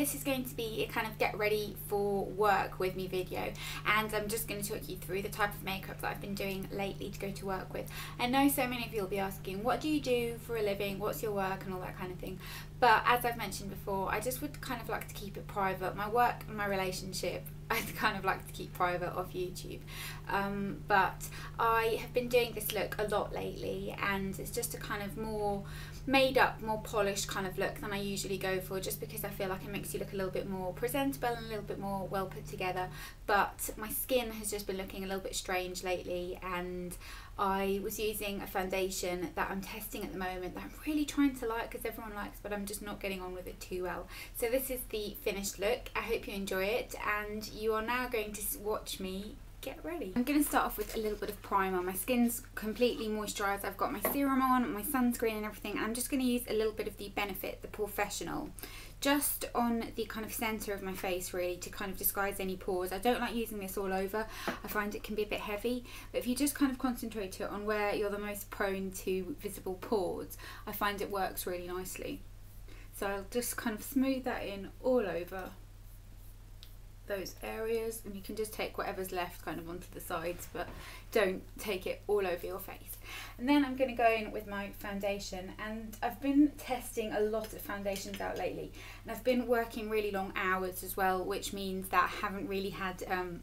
this is going to be a kind of get ready for work with me video and I'm just going to talk you through the type of makeup that I've been doing lately to go to work with. I know so many of you will be asking what do you do for a living, what's your work and all that kind of thing but as I've mentioned before I just would kind of like to keep it private. My work and my relationship I'd kind of like to keep private off YouTube um, but I have been doing this look a lot lately and it's just a kind of more made up, more polished kind of look than I usually go for just because I feel like it makes you look a little bit more presentable and a little bit more well put together. But my skin has just been looking a little bit strange lately and I was using a foundation that I'm testing at the moment that I'm really trying to like because everyone likes but I'm just not getting on with it too well. So this is the finished look. I hope you enjoy it and you are now going to watch me get ready. I'm going to start off with a little bit of primer. My skin's completely moisturised. I've got my serum on, my sunscreen and everything. I'm just going to use a little bit of the Benefit, the POREfessional, just on the kind of centre of my face really to kind of disguise any pores. I don't like using this all over. I find it can be a bit heavy. But if you just kind of concentrate it on where you're the most prone to visible pores, I find it works really nicely. So I'll just kind of smooth that in all over those areas and you can just take whatever's left kind of onto the sides but don't take it all over your face. And then I'm going to go in with my foundation and I've been testing a lot of foundations out lately and I've been working really long hours as well which means that I haven't really had um,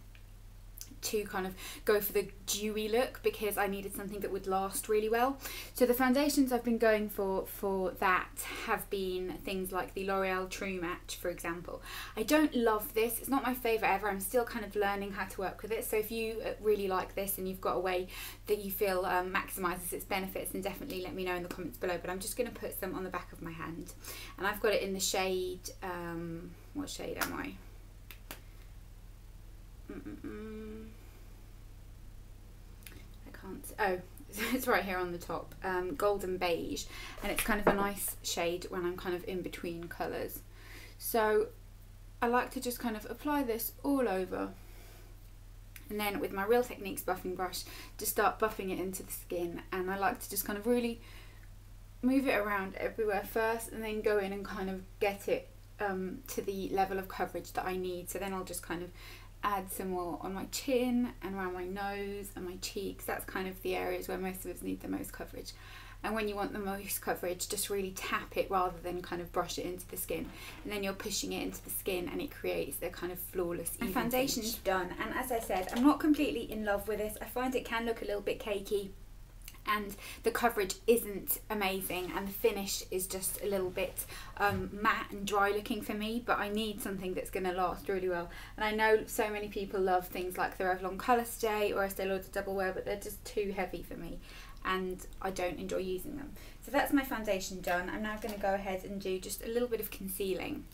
to kind of go for the dewy look because I needed something that would last really well. So the foundations I've been going for for that have been things like the L'Oreal True Match for example. I don't love this, it's not my favourite ever, I'm still kind of learning how to work with it so if you uh, really like this and you've got a way that you feel um, maximises its benefits then definitely let me know in the comments below but I'm just going to put some on the back of my hand and I've got it in the shade, um, what shade am I? Mm -mm -mm. I can't. Oh, it's right here on the top. Um, golden beige, and it's kind of a nice shade when I'm kind of in between colours. So I like to just kind of apply this all over. And then with my Real Techniques buffing brush, just start buffing it into the skin. And I like to just kind of really move it around everywhere first and then go in and kind of get it um, to the level of coverage that I need. So then I'll just kind of add some more on my chin and around my nose and my cheeks. That's kind of the areas where most of us need the most coverage. And when you want the most coverage, just really tap it rather than kind of brush it into the skin. And then you're pushing it into the skin and it creates a kind of flawless My foundation's done. And as I said, I'm not completely in love with this. I find it can look a little bit cakey and the coverage isn't amazing and the finish is just a little bit um, matte and dry looking for me but I need something that's going to last really well and I know so many people love things like the Revlon Colour Stay or Estee Lauder Double Wear but they're just too heavy for me and I don't enjoy using them. So that's my foundation done. I'm now going to go ahead and do just a little bit of concealing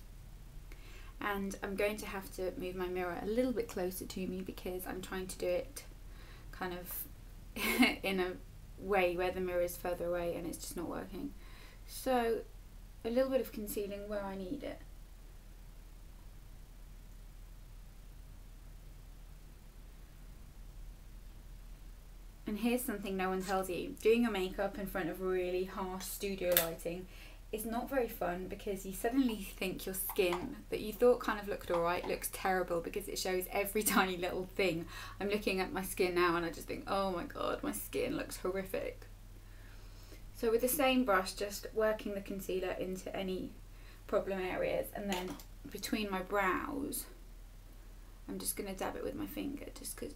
and I'm going to have to move my mirror a little bit closer to me because I'm trying to do it kind of in a way where the mirror is further away and it's just not working. So a little bit of concealing where I need it. And here's something no one tells you. Doing your makeup in front of really harsh studio lighting is not very fun because you suddenly think your skin that you thought kind of looked alright looks terrible because it shows every tiny little thing. I'm looking at my skin now and I just think, oh my god, my skin looks horrific. So with the same brush, just working the concealer into any problem areas and then between my brows, I'm just going to dab it with my finger just because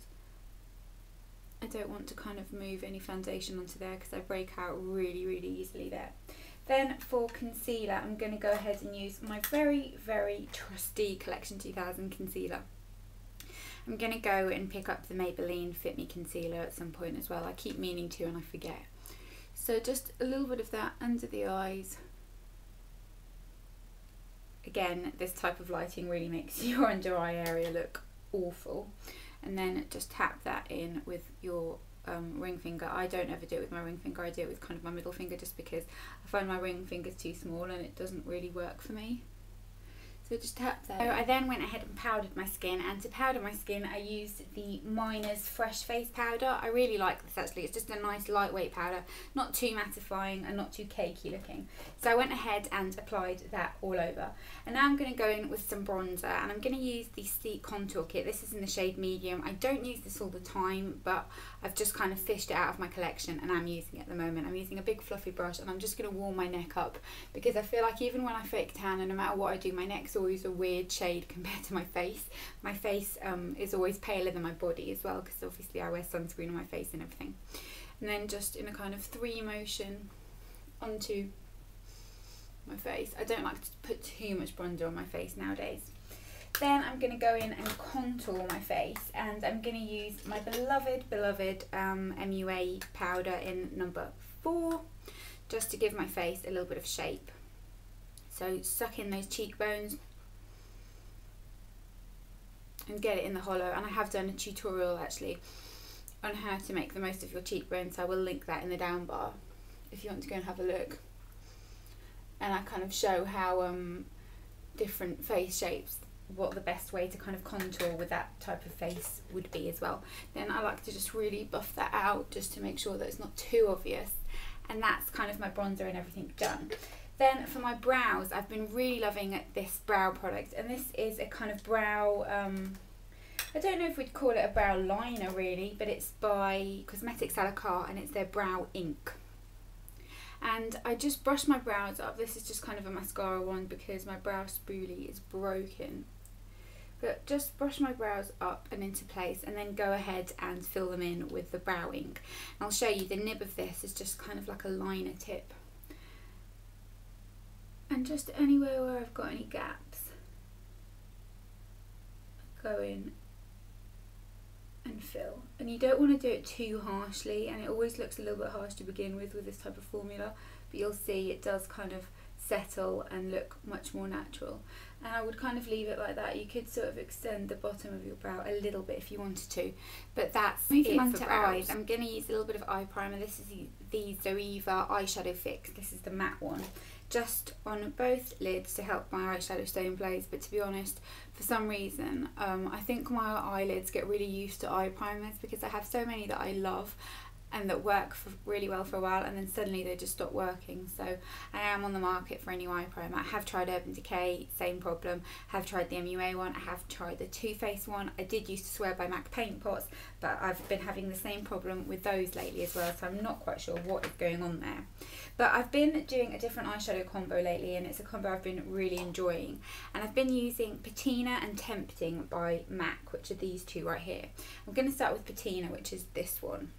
I don't want to kind of move any foundation onto there because I break out really, really easily there. Then for concealer, I'm going to go ahead and use my very, very trusty Collection 2000 concealer. I'm going to go and pick up the Maybelline Fit Me concealer at some point as well. I keep meaning to and I forget. So just a little bit of that under the eyes. Again, this type of lighting really makes your under eye area look awful. And then just tap that in with your um, ring finger. I don't ever do it with my ring finger, I do it with kind of my middle finger just because I find my ring finger too small and it doesn't really work for me. So just tap there. So I then went ahead and powdered my skin and to powder my skin I used the Miners Fresh Face Powder. I really like this actually. It's just a nice lightweight powder, not too mattifying and not too cakey looking. So I went ahead and applied that all over. And now I'm going to go in with some bronzer and I'm going to use the Sleek Contour Kit. This is in the shade medium. I don't use this all the time but I've just kind of fished it out of my collection and I'm using it at the moment. I'm using a big fluffy brush and I'm just going to warm my neck up because I feel like even when I fake tan and no matter what I do my neck's always a weird shade compared to my face. My face um, is always paler than my body as well because obviously I wear sunscreen on my face and everything. And then just in a kind of three motion onto my face. I don't like to put too much bronzer on my face nowadays. Then I'm going to go in and contour my face and I'm going to use my beloved, beloved um, MUA powder in number four just to give my face a little bit of shape. So suck in those cheekbones and get it in the hollow. And I have done a tutorial actually on how to make the most of your cheekbones. So I will link that in the down bar if you want to go and have a look. And I kind of show how um, different face shapes what the best way to kind of contour with that type of face would be as well. Then I like to just really buff that out just to make sure that it's not too obvious. And that's kind of my bronzer and everything done then for my brows I've been really loving this brow product and this is a kind of brow um, I don't know if we'd call it a brow liner really but it's by Cosmetics a la carte and it's their brow ink and I just brush my brows up this is just kind of a mascara one because my brow spoolie is broken but just brush my brows up and into place and then go ahead and fill them in with the brow ink. And I'll show you the nib of this is just kind of like a liner tip. And just anywhere where I've got any gaps, go in and fill. And you don't want to do it too harshly and it always looks a little bit harsh to begin with with this type of formula, but you'll see it does kind of settle and look much more natural and I would kind of leave it like that. You could sort of extend the bottom of your brow a little bit if you wanted to, but that's Moving on to brows. eyes. I'm going to use a little bit of eye primer. This is the, the Zoeva Eyeshadow Fix. This is the matte one. Just on both lids to help my eyeshadow stay in place, but to be honest, for some reason, um, I think my eyelids get really used to eye primers because I have so many that I love and that work for really well for a while and then suddenly they just stop working. So I am on the market for a new eye primer. I have tried Urban Decay same problem. Have tried the MUA one. I have tried the Too Faced one. I did used to swear by MAC paint pots but I've been having the same problem with those lately as well so I'm not quite sure what is going on there. But I've been doing a different eyeshadow combo lately and it's a combo I've been really enjoying. And I've been using Patina and Tempting by MAC which are these two right here. I'm going to start with Patina which is this one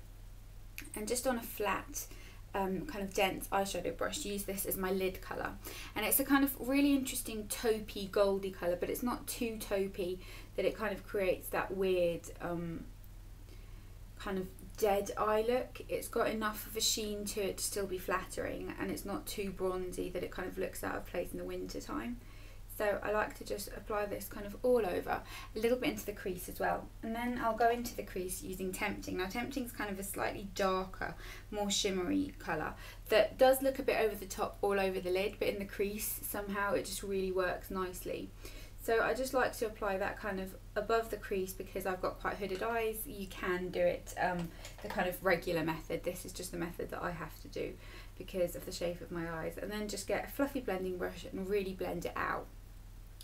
and just on a flat um, kind of dense eyeshadow brush use this as my lid colour. And it's a kind of really interesting taupey goldy colour but it's not too taupey that it kind of creates that weird um, kind of dead eye look. It's got enough of a sheen to it to still be flattering and it's not too bronzy that it kind of looks out of place in the winter time so I like to just apply this kind of all over, a little bit into the crease as well. And then I'll go into the crease using Tempting. Now Tempting is kind of a slightly darker, more shimmery colour that does look a bit over the top all over the lid, but in the crease somehow it just really works nicely. So I just like to apply that kind of above the crease because I've got quite hooded eyes. You can do it um, the kind of regular method. This is just the method that I have to do because of the shape of my eyes. And then just get a fluffy blending brush and really blend it out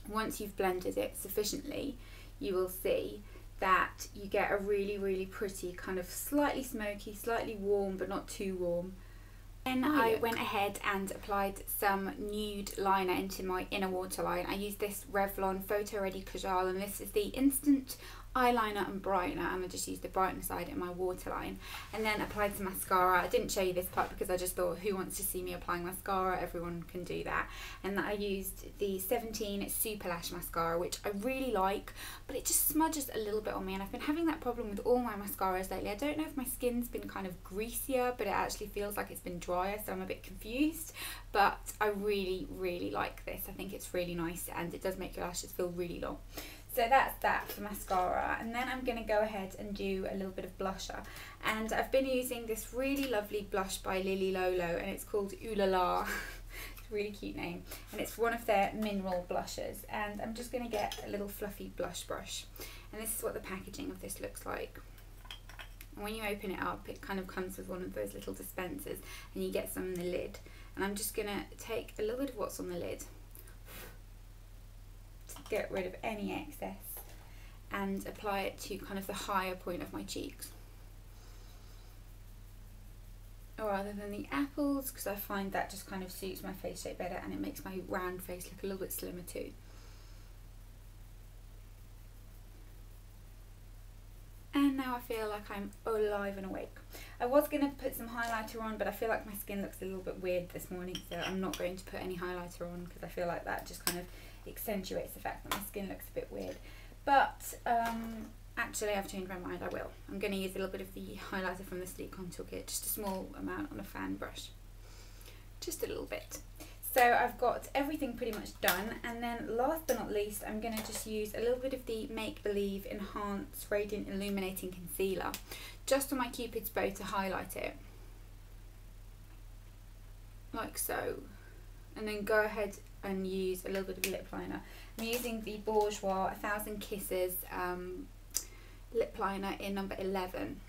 once you've blended it sufficiently, you will see that you get a really, really pretty kind of slightly smoky, slightly warm, but not too warm. Then oh, I went ahead and applied some nude liner into my inner waterline. I used this Revlon Photo Ready Kajal and this is the Instant eyeliner and brightener and I just used the brightener side in my waterline and then applied some mascara. I didn't show you this part because I just thought who wants to see me applying mascara everyone can do that and that I used the 17 Super Lash mascara which I really like but it just smudges a little bit on me and I've been having that problem with all my mascaras lately. I don't know if my skin's been kind of greasier but it actually feels like it's been drier so I'm a bit confused but I really really like this. I think it's really nice and it does make your lashes feel really long. So that's that for mascara. And then I'm going to go ahead and do a little bit of blusher. And I've been using this really lovely blush by Lily Lolo and it's called Ooh La La. it's a really cute name. And it's one of their mineral blushes. And I'm just going to get a little fluffy blush brush. And this is what the packaging of this looks like. And when you open it up it kind of comes with one of those little dispensers and you get some in the lid. And I'm just going to take a little bit of what's on the lid get rid of any excess and apply it to kind of the higher point of my cheeks or rather than the apples because I find that just kind of suits my face shape better and it makes my round face look a little bit slimmer too. And now I feel like I'm alive and awake. I was going to put some highlighter on but I feel like my skin looks a little bit weird this morning so I'm not going to put any highlighter on because I feel like that just kind of accentuates the fact that my skin looks a bit weird. But um, Actually, I've changed my mind, I will. I'm going to use a little bit of the highlighter from the Sleek Contour Kit, just a small amount on a fan brush. Just a little bit. So I've got everything pretty much done and then last but not least I'm going to just use a little bit of the Make Believe Enhance Radiant Illuminating Concealer just on my Cupid's bow to highlight it. Like so. And then go ahead and use a little bit of lip liner. I'm using the Bourjois 1000 Kisses um, lip liner in number 11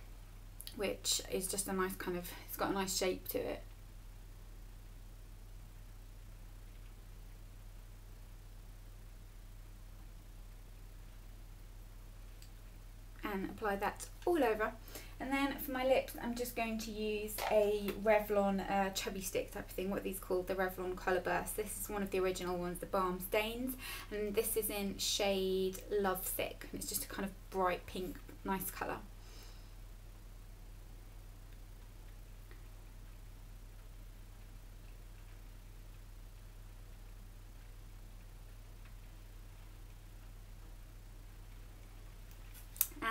which is just a nice kind of it's got a nice shape to it and apply that all over. And then for my lips I'm just going to use a Revlon uh, chubby stick type of thing what these called? The Revlon Colour Burst. This is one of the original ones the Balm Stains. And this is in shade Love Sick and it's just a kind of bright pink nice colour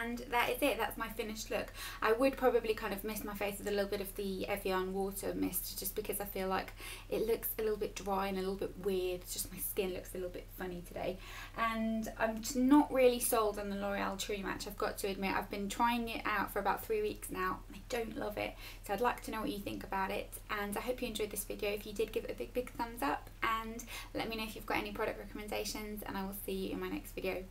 and that is it that's my finished look. I would probably kind of mist my face with a little bit of the Evian water mist just because I feel like it looks a little bit dry and a little bit weird. It's just my skin looks a little bit funny today. And I'm not really sold on the L'Oreal True Match I've got to admit. I've been trying it out for about three weeks now I don't love it. So I'd like to know what you think about it. And I hope you enjoyed this video. If you did give it a big big thumbs up. And let me know if you've got any product recommendations and I will see you in my next video